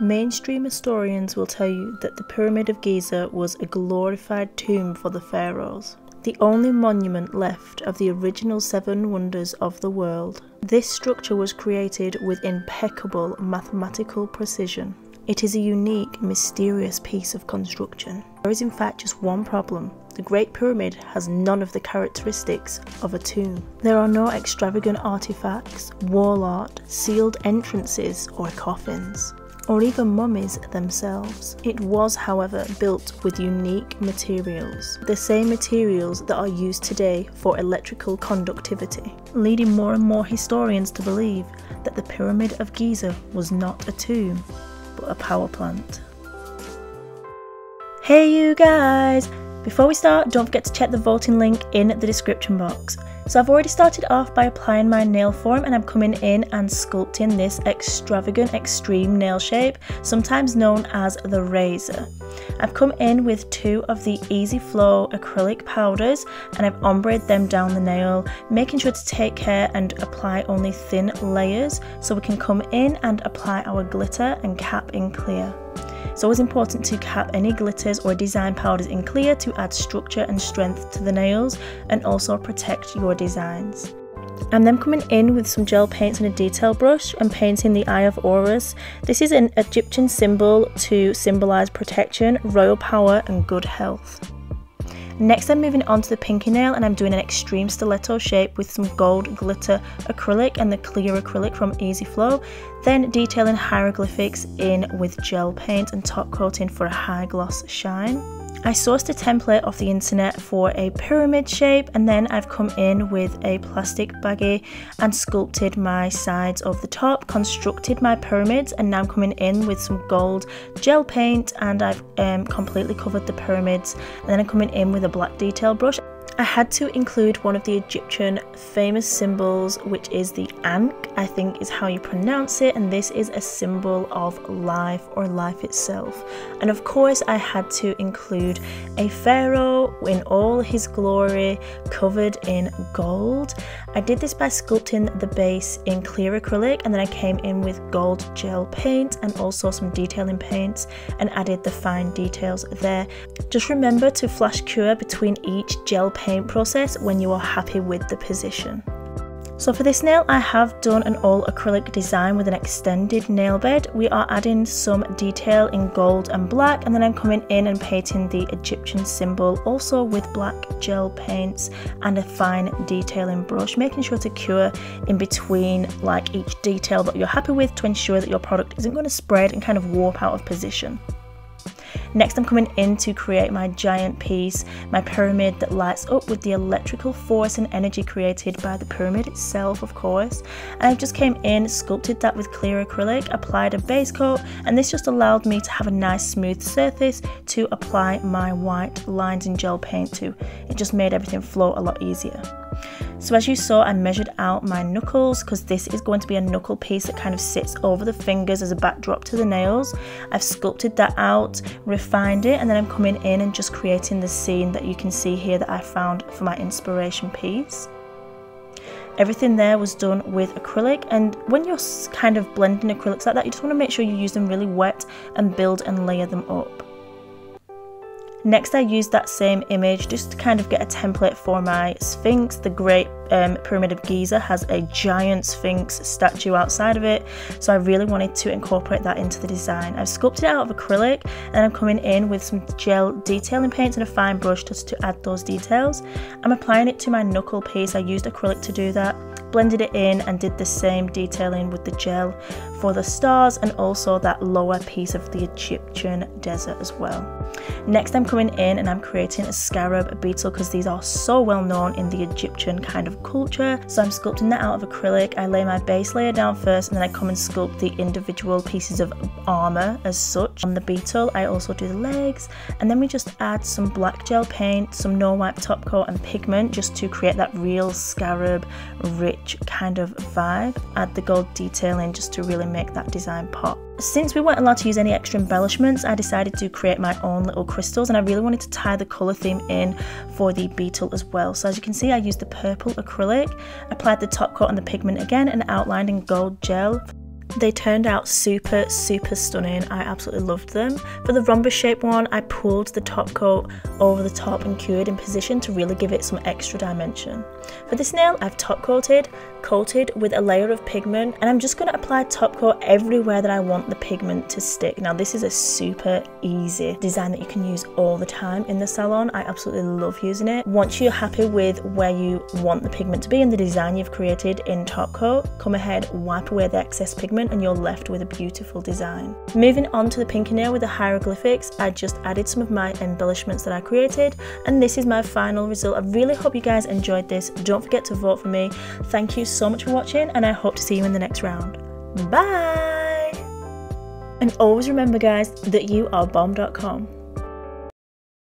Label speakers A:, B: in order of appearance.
A: Mainstream historians will tell you that the Pyramid of Giza was a glorified tomb for the pharaohs, the only monument left of the original seven wonders of the world. This structure was created with impeccable mathematical precision. It is a unique, mysterious piece of construction. There is in fact just one problem. The Great Pyramid has none of the characteristics of a tomb. There are no extravagant artifacts, wall art, sealed entrances, or coffins or even mummies themselves. It was, however, built with unique materials, the same materials that are used today for electrical conductivity, leading more and more historians to believe that the Pyramid of Giza was not a tomb, but a power plant. Hey you guys! Before we start, don't forget to check the voting link in the description box. So I've already started off by applying my nail form and I'm coming in and sculpting this extravagant extreme nail shape, sometimes known as the razor. I've come in with two of the EzFlow acrylic powders and I've ombreed them down the nail, making sure to take care and apply only thin layers so we can come in and apply our glitter and cap in clear. It's always important to cap any glitters or design powders in clear to add structure and strength to the nails and also protect your designs. I'm then coming in with some gel paints and a detail brush and painting the Eye of Horus. This is an Egyptian symbol to symbolise protection, royal power and good health. Next I'm moving on to the pinky nail and I'm doing an extreme stiletto shape with some gold glitter acrylic and the clear acrylic from EzFlow. Then detailing hieroglyphics in with gel paint and top coating for a high gloss shine. I sourced a template off the internet for a pyramid shape and then I've come in with a plastic baggie and sculpted my sides of the top, constructed my pyramids and now I'm coming in with some gold gel paint and I've um, completely covered the pyramids and then I'm coming in with a black detail brush. I had to include one of the Egyptian famous symbols, which is the Ankh, I think is how you pronounce it, and this is a symbol of life or life itself. And of course, I had to include a pharaoh in all his glory, covered in gold. I did this by sculpting the base in clear acrylic, and then I came in with gold gel paint and also some detailing paints and added the fine details there. Just remember to flash cure between each gel paint paint process when you are happy with the position. So for this nail I have done an all acrylic design with an extended nail bed. We are adding some detail in gold and black and then I'm coming in and painting the Egyptian symbol also with black gel paints and a fine detailing brush making sure to cure in between like each detail that you're happy with to ensure that your product isn't going to spread and kind of warp out of position. Next I'm coming in to create my giant piece, my pyramid that lights up with the electrical force and energy created by the pyramid itself of course. And I just came in, sculpted that with clear acrylic, applied a base coat and this just allowed me to have a nice smooth surface to apply my white lines in gel paint to. It just made everything flow a lot easier. So as you saw, I measured out my knuckles because this is going to be a knuckle piece that kind of sits over the fingers as a backdrop to the nails. I've sculpted that out, refined it, and then I'm coming in and just creating the scene that you can see here that I found for my inspiration piece. Everything there was done with acrylic and when you're kind of blending acrylics like that, you just want to make sure you use them really wet and build and layer them up. Next I used that same image just to kind of get a template for my Sphinx. The Great um, Pyramid of Giza has a giant Sphinx statue outside of it, so I really wanted to incorporate that into the design. I've sculpted it out of acrylic and I'm coming in with some gel detailing paints and a fine brush just to add those details. I'm applying it to my knuckle piece, I used acrylic to do that blended it in and did the same detailing with the gel for the stars and also that lower piece of the Egyptian desert as well. Next I'm coming in and I'm creating a scarab beetle because these are so well known in the Egyptian kind of culture. So I'm sculpting that out of acrylic. I lay my base layer down first and then I come and sculpt the individual pieces of armour as such. On the beetle I also do the legs and then we just add some black gel paint, some no wipe top coat and pigment just to create that real scarab rich kind of vibe. Add the gold detailing just to really make that design pop. Since we weren't allowed to use any extra embellishments, I decided to create my own little crystals and I really wanted to tie the colour theme in for the beetle as well. So as you can see, I used the purple acrylic, applied the top coat on the pigment again and outlined in gold gel They turned out super, super stunning. I absolutely loved them. For the rhombus shape one, I pulled the top coat over the top and cured in position to really give it some extra dimension. For this nail, I've top coated, coated with a layer of pigment, and I'm just going to apply top coat everywhere that I want the pigment to stick. Now this is a super easy design that you can use all the time in the salon. I absolutely love using it. Once you're happy with where you want the pigment to be and the design you've created in top coat, come ahead, wipe away the excess pigment and you're left with a beautiful design. Moving on to the pinky nail with the hieroglyphics, I just added some of my embellishments that I created and this is my final result. I really hope you guys enjoyed this. Don't forget to vote for me. Thank you so much for watching and I hope to see you in the next round. Bye! And always remember guys that you are bomb.com.